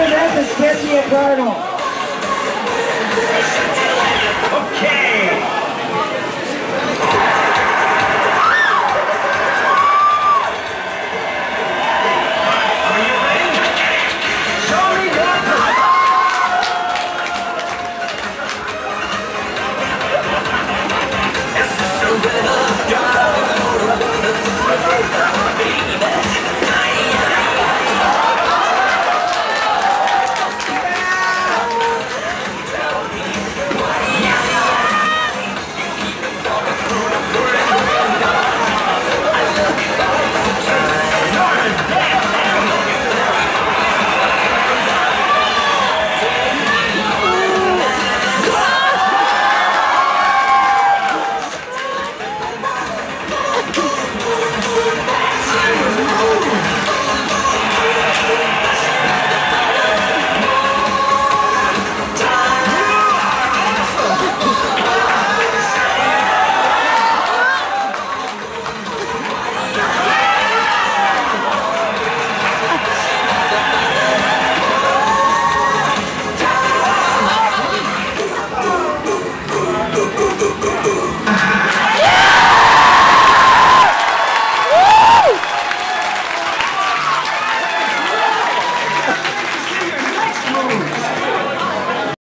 Second, that's the Smithia Cardinal.